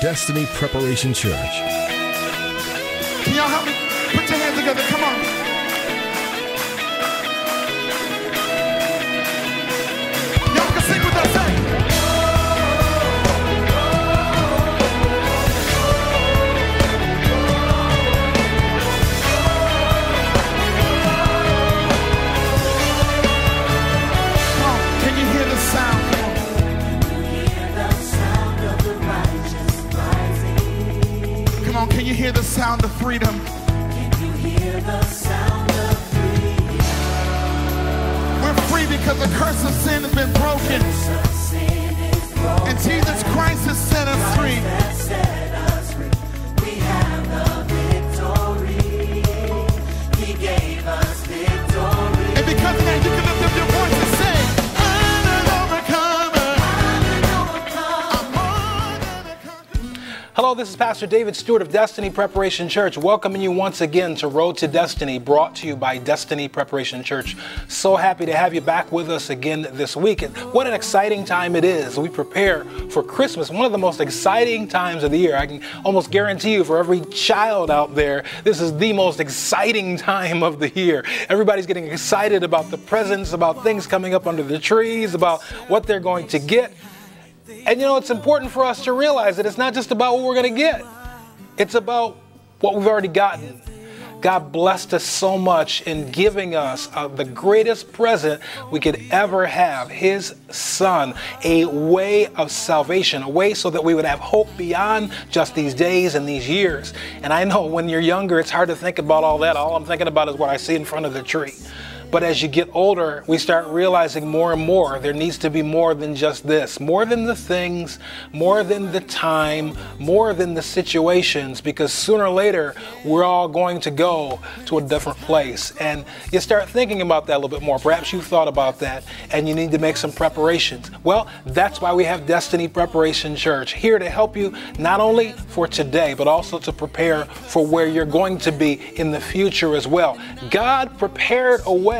Destiny Preparation Church. Come on, can you hear the sound of freedom? We're free because the curse of sin has been broken. And Jesus Christ has this is Pastor David Stewart of Destiny Preparation Church, welcoming you once again to Road to Destiny, brought to you by Destiny Preparation Church. So happy to have you back with us again this week. And what an exciting time it is. We prepare for Christmas, one of the most exciting times of the year. I can almost guarantee you, for every child out there, this is the most exciting time of the year. Everybody's getting excited about the presents, about things coming up under the trees, about what they're going to get. And you know, it's important for us to realize that it's not just about what we're going to get, it's about what we've already gotten. God blessed us so much in giving us uh, the greatest present we could ever have His Son, a way of salvation, a way so that we would have hope beyond just these days and these years. And I know when you're younger, it's hard to think about all that. All I'm thinking about is what I see in front of the tree. But as you get older, we start realizing more and more there needs to be more than just this, more than the things, more than the time, more than the situations, because sooner or later we're all going to go to a different place. And you start thinking about that a little bit more. Perhaps you've thought about that and you need to make some preparations. Well, that's why we have Destiny Preparation Church here to help you not only for today, but also to prepare for where you're going to be in the future as well. God prepared a way.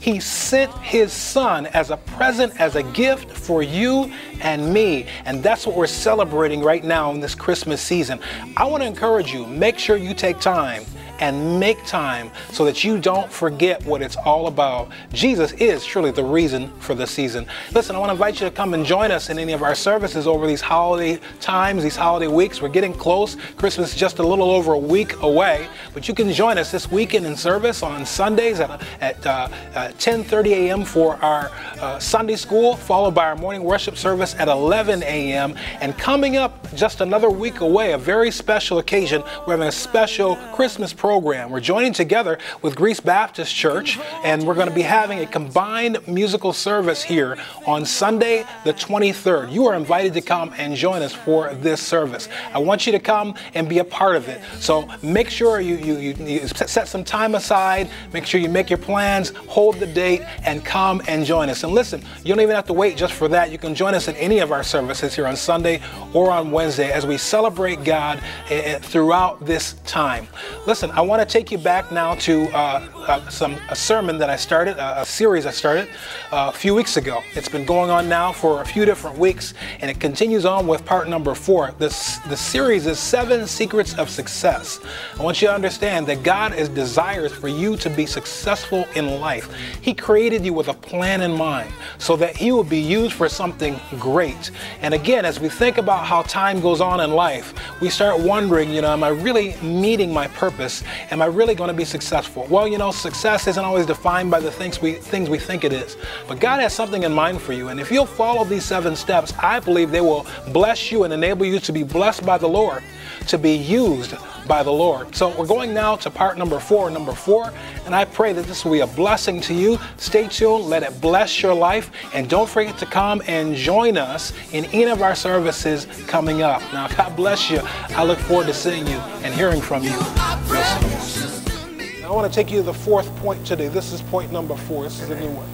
He sent His Son as a present, as a gift for you and me. And that's what we're celebrating right now in this Christmas season. I want to encourage you, make sure you take time and make time so that you don't forget what it's all about. Jesus is truly the reason for the season. Listen, I want to invite you to come and join us in any of our services over these holiday times, these holiday weeks. We're getting close. Christmas is just a little over a week away, but you can join us this weekend in service on Sundays at, at uh, uh, 10:30 a.m. for our uh, Sunday school, followed by our morning worship service at 11 a.m. And coming up just another week away, a very special occasion. We're having a special Christmas program. We're joining together with Greece Baptist Church, and we're going to be having a combined musical service here on Sunday, the 23rd. You are invited to come and join us for this service. I want you to come and be a part of it. So make sure you, you, you, you set some time aside, make sure you make your plans, hold the date, and come and join us. And listen, you don't even have to wait just for that. You can join us at any of our services here on Sunday or on Wednesday as we celebrate God eh, throughout this time. Listen, I want to take you back now to uh, uh, some a sermon that I started, a, a series I started uh, a few weeks ago. It's been going on now for a few different weeks, and it continues on with part number four. This the series is Seven Secrets of Success. I want you to understand that God is desires for you to be successful in life. He created you with a plan in mind so that He will be used for something great. And again, as we think about how time goes on in life, we start wondering, you know, am I really meeting my purpose? Am I really going to be successful? Well, you know, success isn't always defined by the things we things we think it is. But God has something in mind for you. And if you'll follow these seven steps, I believe they will bless you and enable you to be blessed by the Lord, to be used by the Lord. So we're going now to part number four, number four, and I pray that this will be a blessing to you. Stay tuned, let it bless your life, and don't forget to come and join us in any of our services coming up. Now, God bless you. I look forward to seeing you and hearing from you. I want to take you to the fourth point today. This is point number four. This is a new one.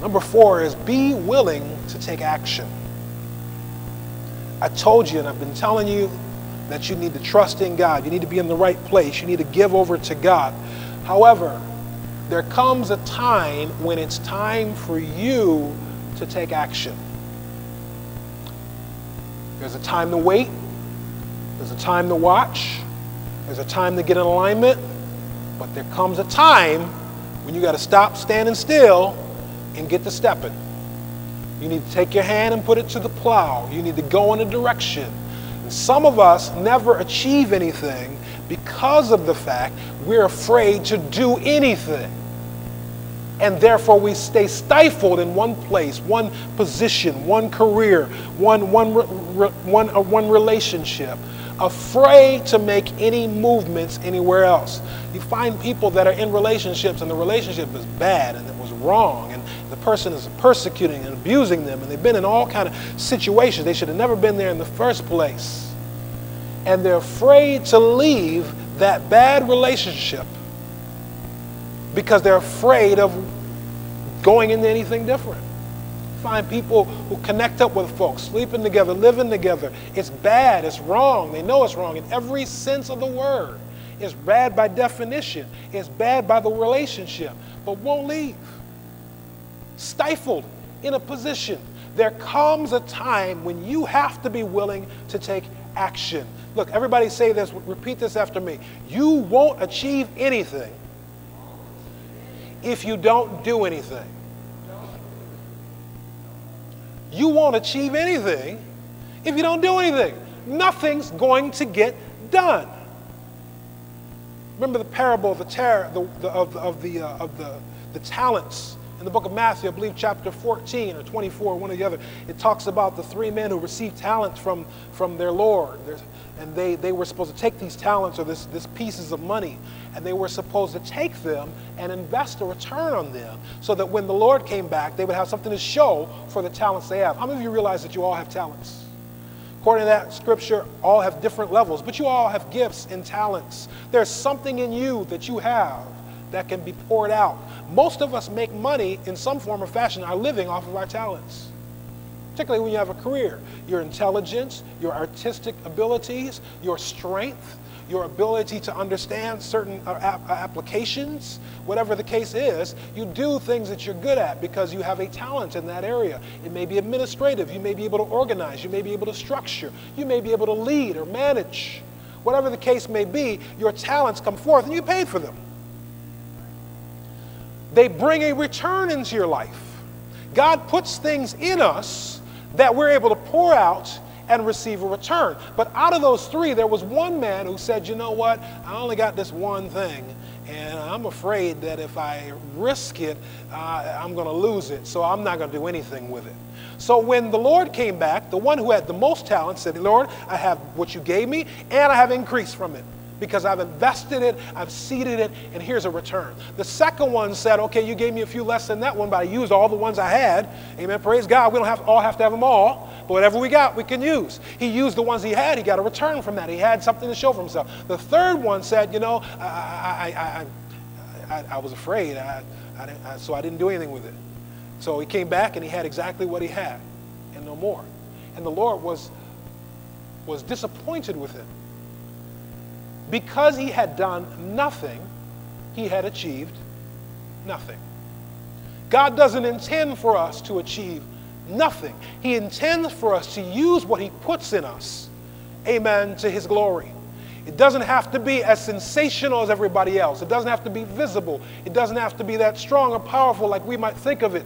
Number four is be willing to take action. I told you, and I've been telling you that you need to trust in God. You need to be in the right place. You need to give over to God. However, there comes a time when it's time for you to take action. There's a time to wait, there's a time to watch, there's a time to get in alignment, but there comes a time when you got to stop standing still and get to stepping. You need to take your hand and put it to the plow. You need to go in a direction. Some of us never achieve anything because of the fact we're afraid to do anything. And therefore, we stay stifled in one place, one position, one career, one, one, one, uh, one relationship, afraid to make any movements anywhere else. You find people that are in relationships and the relationship is bad and it was wrong and the person is persecuting and abusing them and they've been in all kind of situations. They should have never been there in the first place. And they're afraid to leave that bad relationship because they're afraid of going into anything different. Find people who connect up with folks, sleeping together, living together. It's bad, it's wrong. They know it's wrong in every sense of the word. It's bad by definition, it's bad by the relationship, but won't leave. Stifled in a position. There comes a time when you have to be willing to take action. Look, everybody say this, repeat this after me. You won't achieve anything if you don't do anything. You won't achieve anything if you don't do anything. Nothing's going to get done. Remember the parable of the, ter- the, the of, of, the, uh, of the, the talents in the book of Matthew, I believe chapter 14 or 24, one or the other. It talks about the three men who received talents from, from their Lord. There's, and they, they were supposed to take these talents or this, this pieces of money and they were supposed to take them and invest a return on them so that when the Lord came back, they would have something to show for the talents they have. How many of you realize that you all have talents? According to that scripture, all have different levels, but you all have gifts and talents. There's something in you that you have that can be poured out. Most of us make money in some form or fashion, are living off of our talents particularly when you have a career. Your intelligence, your artistic abilities, your strength, your ability to understand certain uh, uh, applications, whatever the case is, you do things that you're good at because you have a talent in that area. It may be administrative, you may be able to organize, you may be able to structure, you may be able to lead or manage. Whatever the case may be, your talents come forth and you paid for them. They bring a return into your life. God puts things in us that we're able to pour out and receive a return. But out of those three, there was one man who said, You know what? I only got this one thing, and I'm afraid that if I risk it, uh, I'm going to lose it, so I'm not going to do anything with it. So when the Lord came back, the one who had the most talent said, Lord, I have what you gave me, and I have increased from it because I've invested it, I've seeded it, and here's a return. The second one said, okay, you gave me a few less than that one, but I used all the ones I had. Amen. Praise God. We don't have all have to have them all, but whatever we got, we can use. He used the ones he had. He got a return from that. He had something to show for himself. The third one said, you know, I, I, I, I, was afraid, so I didn't do anything with it. So he came back and he had exactly what he had and no more. And the Lord was, was disappointed with him because he had done nothing, he had achieved nothing. God doesn't intend for us to achieve nothing. He intends for us to use what he puts in us, amen, to his glory. It doesn't have to be as sensational as everybody else. It doesn't have to be visible. It doesn't have to be that strong or powerful like we might think of it.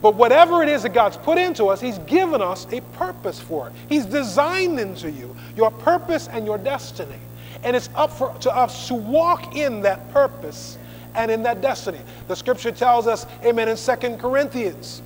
But whatever it is that God's put into us, He's given us a purpose for it. He's designed into you your purpose and your destiny. And it's up for, to us to walk in that purpose and in that destiny. The scripture tells us, amen, in Second Corinthians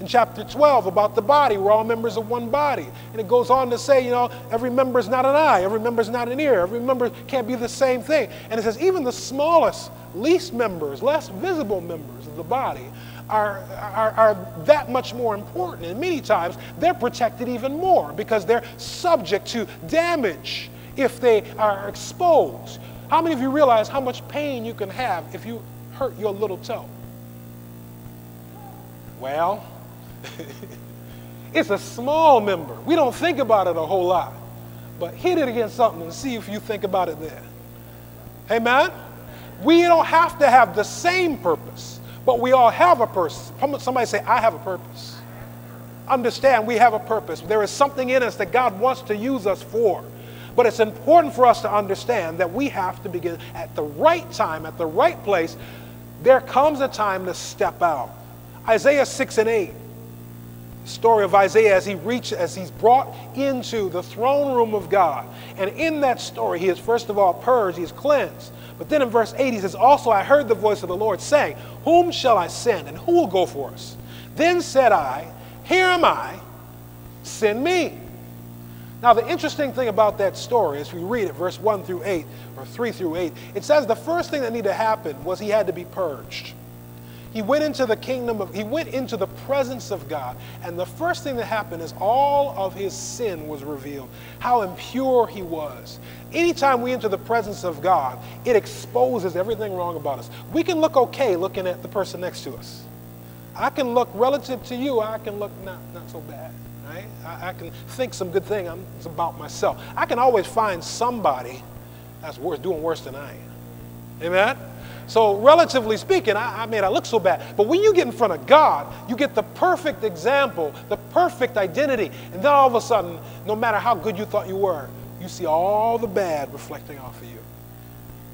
in chapter 12 about the body. We're all members of one body. And it goes on to say, you know, every member is not an eye, every member is not an ear, every member can't be the same thing. And it says, even the smallest, least members, less visible members of the body are, are, are that much more important. And many times they're protected even more because they're subject to damage if they are exposed. How many of you realize how much pain you can have if you hurt your little toe? Well, it's a small member. We don't think about it a whole lot. But hit it against something and see if you think about it then. Amen? We don't have to have the same purpose, but we all have a purpose. Somebody say, I have a purpose. understand we have a purpose. There is something in us that God wants to use us for. But it's important for us to understand that we have to begin at the right time, at the right place. There comes a time to step out. Isaiah 6 and 8 story of Isaiah as he reaches, as he's brought into the throne room of God. And in that story, he is first of all purged, he is cleansed. But then in verse 8, he says, Also I heard the voice of the Lord saying, Whom shall I send, and who will go for us? Then said I, Here am I, send me. Now, the interesting thing about that story, as we read it, verse 1 through 8, or 3 through 8, it says the first thing that needed to happen was he had to be purged. He went into the kingdom of, he went into the presence of God. And the first thing that happened is all of his sin was revealed, how impure he was. Anytime we enter the presence of God, it exposes everything wrong about us. We can look okay looking at the person next to us. I can look relative to you, I can look not, not so bad. Right? I, I can think some good thing um, about myself. I can always find somebody that's worse, doing worse than I am. Amen? So, relatively speaking, I, I mean, I look so bad. But when you get in front of God, you get the perfect example, the perfect identity. And then all of a sudden, no matter how good you thought you were, you see all the bad reflecting off of you.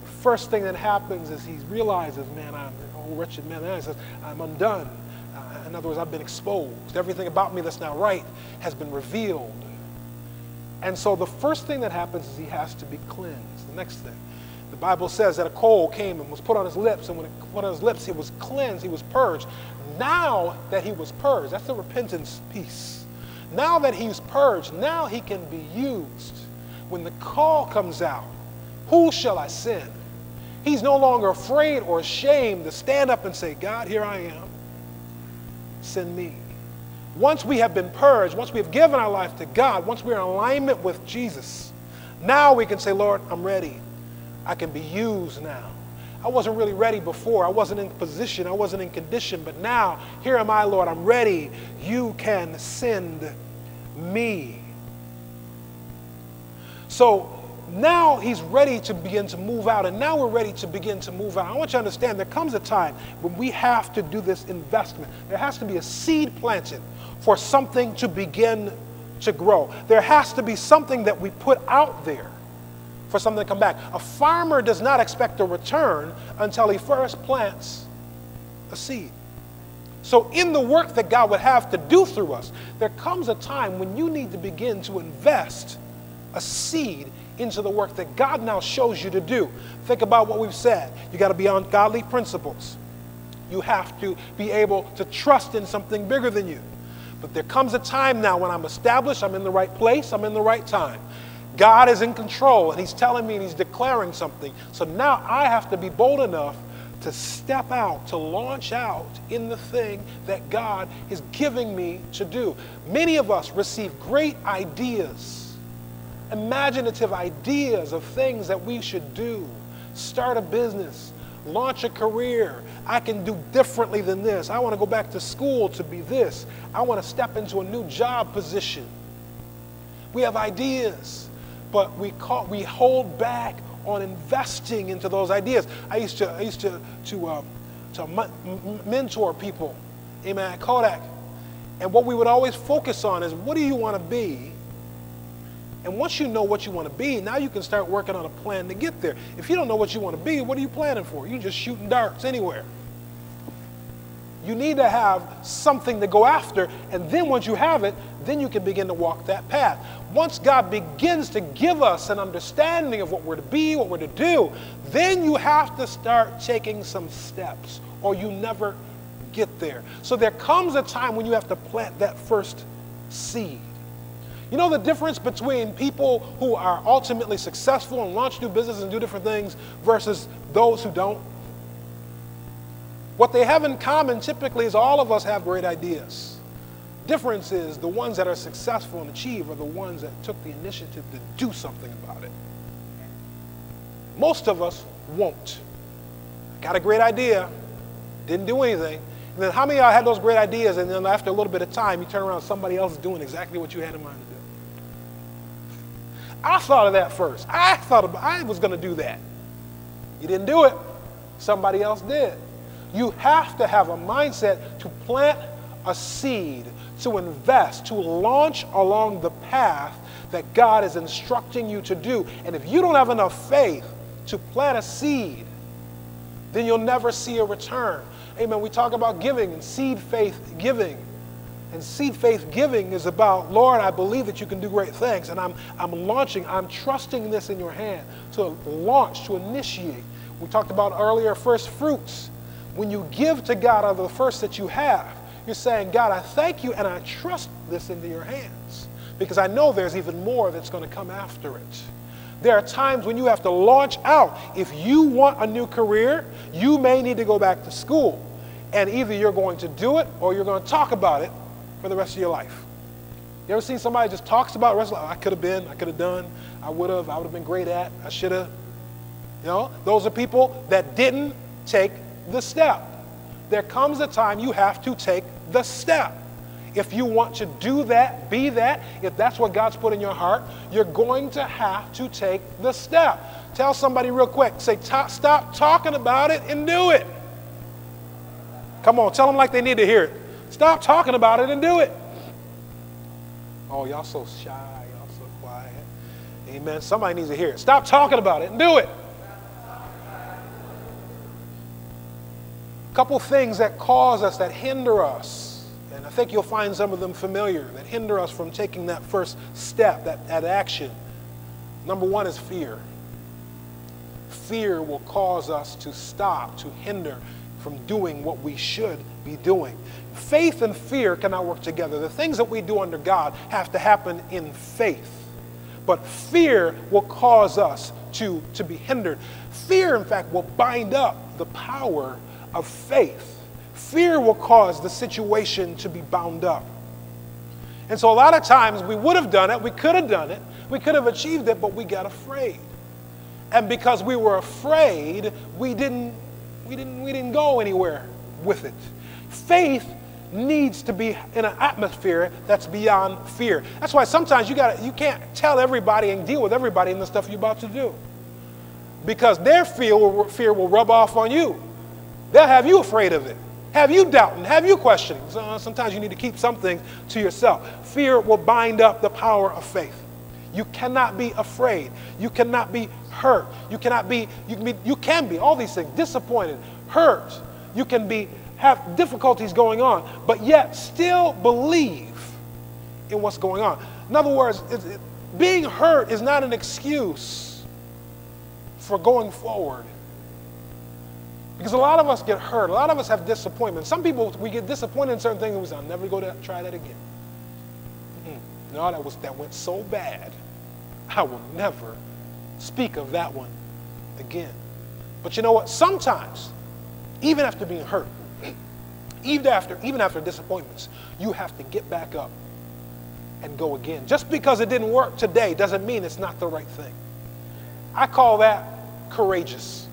The first thing that happens is he realizes, man, I'm oh, wretched man. And He says, I'm undone. In other words, I've been exposed. Everything about me that's not right has been revealed. And so the first thing that happens is he has to be cleansed. The next thing. The Bible says that a coal came and was put on his lips, and when it put on his lips, he was cleansed, he was purged. Now that he was purged, that's the repentance piece. Now that he's purged, now he can be used. When the call comes out, who shall I send? He's no longer afraid or ashamed to stand up and say, God, here I am. Send me. Once we have been purged, once we have given our life to God, once we're in alignment with Jesus, now we can say, Lord, I'm ready. I can be used now. I wasn't really ready before. I wasn't in position. I wasn't in condition. But now, here am I, Lord. I'm ready. You can send me. So now he's ready to begin to move out. And now we're ready to begin to move out. I want you to understand there comes a time when we have to do this investment. There has to be a seed planted for something to begin to grow. There has to be something that we put out there for something to come back. A farmer does not expect a return until he first plants a seed. So, in the work that God would have to do through us, there comes a time when you need to begin to invest a seed into the work that God now shows you to do. Think about what we've said. You got to be on godly principles. You have to be able to trust in something bigger than you. But there comes a time now when I'm established, I'm in the right place, I'm in the right time. God is in control and He's telling me and He's declaring something. So now I have to be bold enough to step out, to launch out in the thing that God is giving me to do. Many of us receive great ideas, imaginative ideas of things that we should do. Start a business, launch a career. I can do differently than this. I want to go back to school to be this. I want to step into a new job position. We have ideas but we, call, we hold back on investing into those ideas. I used to, I used to, to, um, to mentor people, amen, at Kodak. And what we would always focus on is what do you want to be? And once you know what you want to be, now you can start working on a plan to get there. If you don't know what you want to be, what are you planning for? You're just shooting darts anywhere. You need to have something to go after, and then once you have it, then you can begin to walk that path. Once God begins to give us an understanding of what we're to be, what we're to do, then you have to start taking some steps, or you never get there. So there comes a time when you have to plant that first seed. You know the difference between people who are ultimately successful and launch new businesses and do different things versus those who don't? What they have in common typically is all of us have great ideas. Difference is the ones that are successful and achieve are the ones that took the initiative to do something about it. Most of us won't. Got a great idea, didn't do anything. And then how many of y'all had those great ideas and then after a little bit of time you turn around somebody else is doing exactly what you had in mind? I thought of that first. I thought I was going to do that. You didn't do it. Somebody else did. You have to have a mindset to plant a seed, to invest, to launch along the path that God is instructing you to do. And if you don't have enough faith to plant a seed, then you'll never see a return. Amen. We talk about giving and seed faith giving. And seed faith giving is about, Lord, I believe that you can do great things. And I'm, I'm launching, I'm trusting this in your hand to launch, to initiate. We talked about earlier first fruits. When you give to God out of the first that you have, you're saying, God, I thank you and I trust this into your hands because I know there's even more that's going to come after it. There are times when you have to launch out. If you want a new career, you may need to go back to school. And either you're going to do it or you're going to talk about it for the rest of your life. You ever seen somebody just talks about the rest? Oh, I could have been, I could have done, I would have, I would have been great at, I should have. You know, those are people that didn't take the step. There comes a time you have to take the step. If you want to do that, be that, if that's what God's put in your heart, you're going to have to take the step. Tell somebody real quick, say, stop talking about it and do it. Come on, tell them like they need to hear it. Stop talking about it and do it. Oh, y'all so shy, y'all so quiet. Amen. Somebody needs to hear it. Stop talking about it and do it. A couple things that cause us, that hinder us, and I think you'll find some of them familiar, that hinder us from taking that first step, that, that action. Number one is fear. Fear will cause us to stop, to hinder from doing what we should be doing. Faith and fear cannot work together. The things that we do under God have to happen in faith. But fear will cause us to, to be hindered. Fear, in fact, will bind up the power of faith. Fear will cause the situation to be bound up. And so a lot of times we would have done it, we could have done it, we could have achieved it, but we got afraid. And because we were afraid, we didn't, we didn't, we didn't go anywhere with it. Faith needs to be in an atmosphere that's beyond fear. That's why sometimes you gotta, you can't tell everybody and deal with everybody in the stuff you're about to do. Because their fear will, fear will rub off on you. They'll have you afraid of it, have you doubting, have you questioning. So uh, sometimes you need to keep some things to yourself. Fear will bind up the power of faith. You cannot be afraid. You cannot be hurt. You cannot be, you can be, you can be all these things, disappointed, hurt. You can be, have difficulties going on, but yet still believe in what's going on. In other words, it, it, being hurt is not an excuse for going forward. Because a lot of us get hurt. A lot of us have disappointment. Some people, we get disappointed in certain things and we say, I'll never go to try that again. Mm-hmm. No, that, was, that went so bad. I will never speak of that one again. But you know what? Sometimes, even after being hurt, even after, even after disappointments, you have to get back up and go again. Just because it didn't work today doesn't mean it's not the right thing. I call that courageous.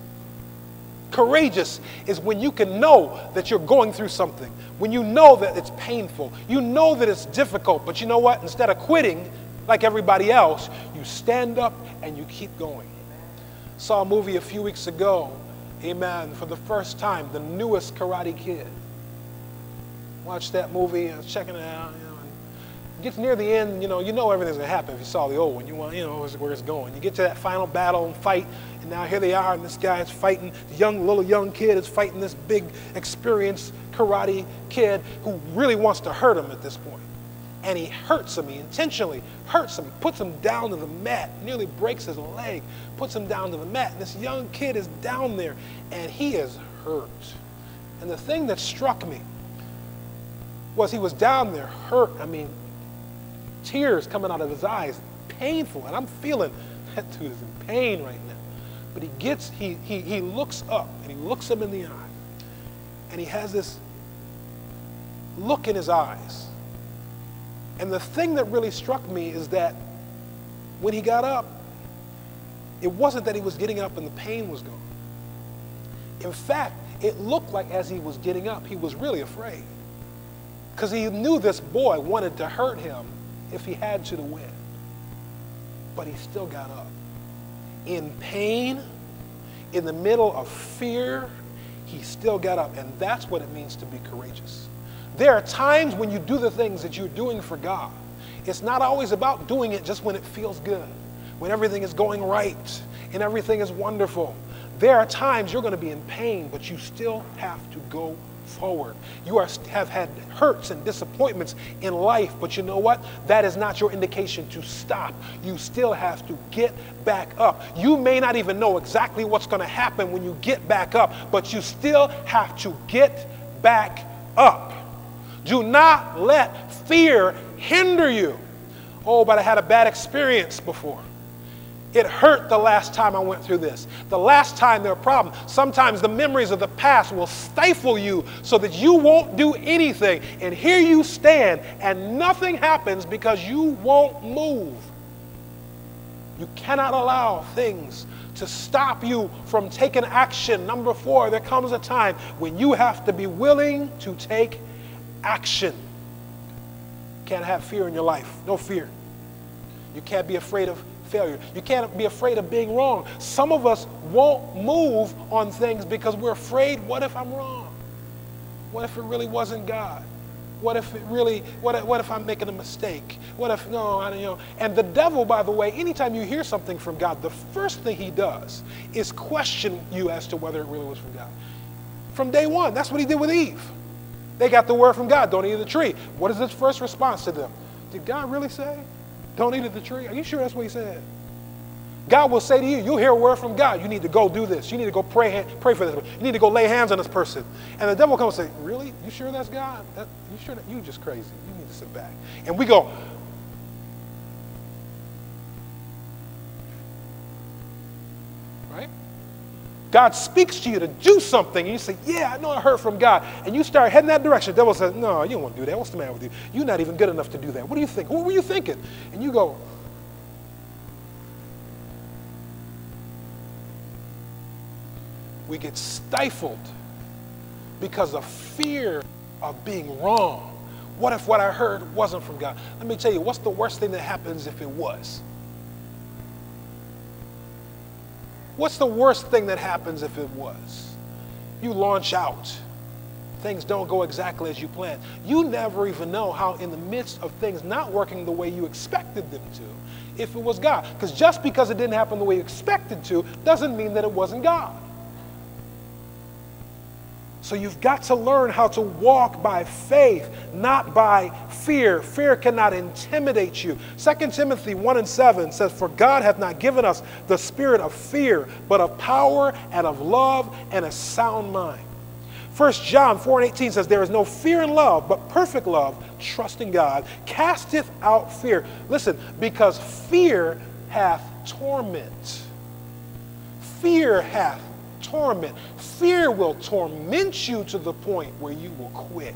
Courageous is when you can know that you're going through something, when you know that it's painful, you know that it's difficult, but you know what? Instead of quitting like everybody else, you stand up and you keep going. Saw a movie a few weeks ago, amen, for the first time, the newest Karate Kid. Watched that movie, and was checking it out, you know, gets near the end, you know, you know everything's gonna happen if you saw the old one. You want, you know, where it's going. You get to that final battle and fight, and now here they are, and this guy is fighting, the young, little young kid is fighting this big, experienced karate kid who really wants to hurt him at this point. And he hurts him, he intentionally hurts him, puts him down to the mat, nearly breaks his leg, puts him down to the mat. And this young kid is down there, and he is hurt. And the thing that struck me was he was down there hurt. I mean, tears coming out of his eyes, painful. And I'm feeling that dude is in pain right now. But he gets, he, he, he looks up and he looks him in the eye. And he has this look in his eyes. And the thing that really struck me is that when he got up, it wasn't that he was getting up and the pain was gone. In fact, it looked like as he was getting up, he was really afraid. Because he knew this boy wanted to hurt him if he had to to win. But he still got up in pain, in the middle of fear, he still got up. And that's what it means to be courageous. There are times when you do the things that you're doing for God. It's not always about doing it just when it feels good, when everything is going right and everything is wonderful. There are times you're going to be in pain, but you still have to go forward. You are, have had hurts and disappointments in life, but you know what? That is not your indication to stop. You still have to get back up. You may not even know exactly what's going to happen when you get back up, but you still have to get back up. Do not let fear hinder you. Oh, but I had a bad experience before. It hurt the last time I went through this. The last time there were problems. Sometimes the memories of the past will stifle you so that you won't do anything. And here you stand and nothing happens because you won't move. You cannot allow things to stop you from taking action. Number four, there comes a time when you have to be willing to take action. Can't have fear in your life. No fear. You can't be afraid of failure. You can't be afraid of being wrong. Some of us won't move on things because we're afraid what if I'm wrong? What if it really wasn't God? What if it really, what if, what if I'm making a mistake? What if, no, I don't know. And the devil, by the way, anytime you hear something from God, the first thing he does is question you as to whether it really was from God. From day one, that's what he did with Eve. They got the word from God, don't eat of the tree. What is his first response to them? Did God really say? Don't eat of the tree. Are you sure that's what he said? God will say to you, you'll hear a word from God. You need to go do this. You need to go pray, pray for this. You need to go lay hands on this person. And the devil will come and say, really? You sure that's God? That, you sure that? You just crazy. You need to sit back. And we go, God speaks to you to do something, and you say, Yeah, I know I heard from God. And you start heading that direction. The devil says, No, you don't want to do that. What's the matter with you? You're not even good enough to do that. What do you think? What were you thinking? And you go, We get stifled because of fear of being wrong. What if what I heard wasn't from God? Let me tell you, what's the worst thing that happens if it was? What's the worst thing that happens if it was? You launch out. Things don't go exactly as you planned. You never even know how, in the midst of things not working the way you expected them to, if it was God. Because just because it didn't happen the way you expected to doesn't mean that it wasn't God. So you've got to learn how to walk by faith, not by fear. Fear cannot intimidate you. 2 Timothy 1 and 7 says, For God hath not given us the spirit of fear, but of power and of love and a sound mind. 1 John 4 and 18 says, There is no fear in love, but perfect love, trusting God, casteth out fear. Listen, because fear hath torment. Fear hath torment. Fear will torment you to the point where you will quit.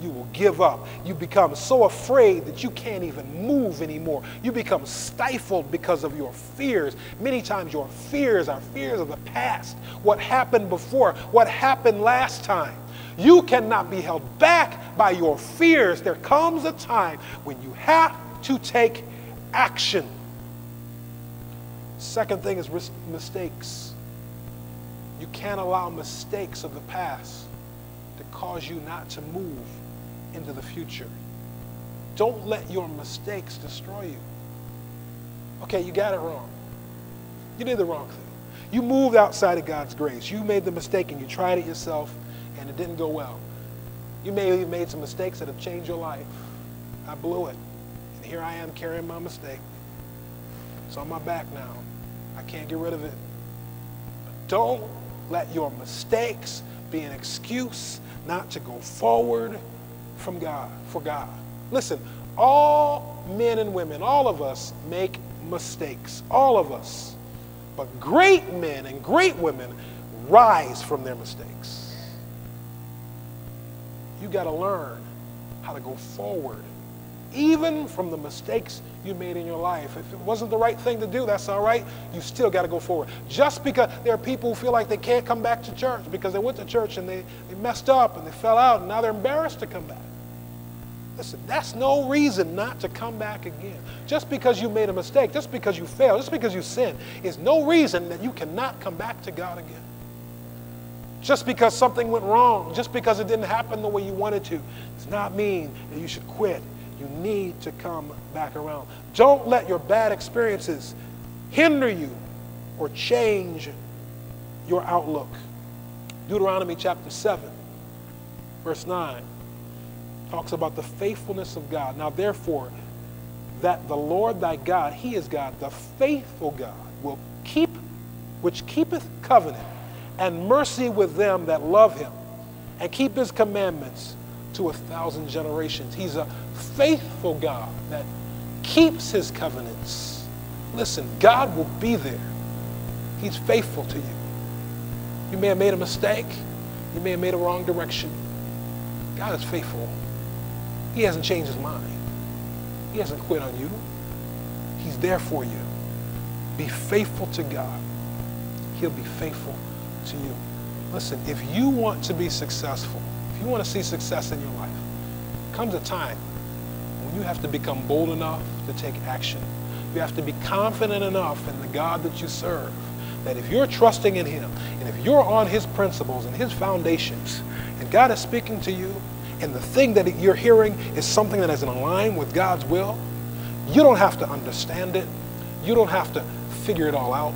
You will give up. You become so afraid that you can't even move anymore. You become stifled because of your fears. Many times, your fears are fears of the past, what happened before, what happened last time. You cannot be held back by your fears. There comes a time when you have to take action. Second thing is mistakes. You can't allow mistakes of the past to cause you not to move into the future. Don't let your mistakes destroy you. Okay, you got it wrong. You did the wrong thing. You moved outside of God's grace. You made the mistake and you tried it yourself and it didn't go well. You may have made some mistakes that have changed your life. I blew it. And here I am carrying my mistake. It's on my back now. I can't get rid of it. But don't let your mistakes be an excuse not to go forward from God, for God. Listen, all men and women, all of us make mistakes, all of us. But great men and great women rise from their mistakes. You got to learn how to go forward, even from the mistakes you made in your life. If it wasn't the right thing to do, that's all right. You still got to go forward. Just because there are people who feel like they can't come back to church because they went to church and they, they messed up and they fell out and now they're embarrassed to come back. Listen, that's no reason not to come back again. Just because you made a mistake, just because you failed, just because you sinned, is no reason that you cannot come back to God again. Just because something went wrong, just because it didn't happen the way you wanted to, does not mean that you should quit. You need to come back around. Don't let your bad experiences hinder you or change your outlook. Deuteronomy chapter 7, verse 9, talks about the faithfulness of God. Now, therefore, that the Lord thy God, he is God, the faithful God, will keep, which keepeth covenant and mercy with them that love him and keep his commandments to a thousand generations. He's a faithful God that keeps his covenants. Listen, God will be there. He's faithful to you. You may have made a mistake. You may have made a wrong direction. God is faithful. He hasn't changed his mind. He hasn't quit on you. He's there for you. Be faithful to God. He'll be faithful to you. Listen, if you want to be successful, if you want to see success in your life, comes a time when you have to become bold enough to take action. You have to be confident enough in the God that you serve that if you're trusting in Him and if you're on His principles and His foundations, and God is speaking to you, and the thing that you're hearing is something that is in line with God's will, you don't have to understand it. You don't have to figure it all out.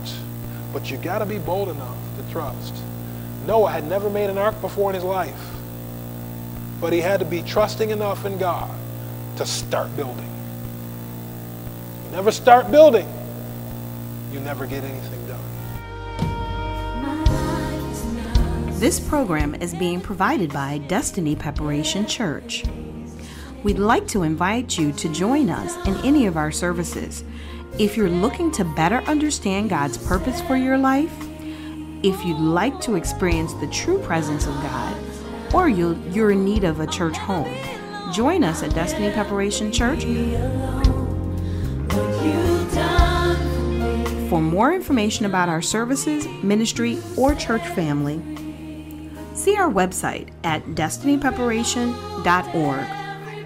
But you got to be bold enough to trust. Noah had never made an ark before in his life, but he had to be trusting enough in God to start building. You never start building, you never get anything done. This program is being provided by Destiny Preparation Church. We'd like to invite you to join us in any of our services. If you're looking to better understand God's purpose for your life, if you'd like to experience the true presence of God, or you you're in need of a church home, join us at Destiny Preparation Church. For more information about our services, ministry, or church family, see our website at destinypreparation.org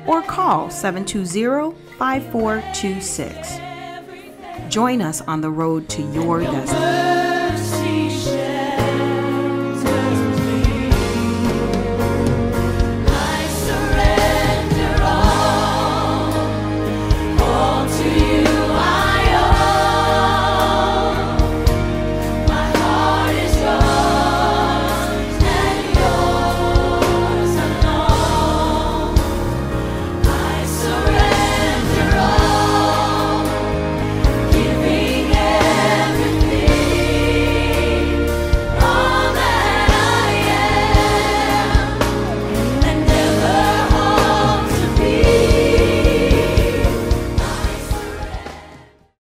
or call 720-5426. Join us on the road to your destiny.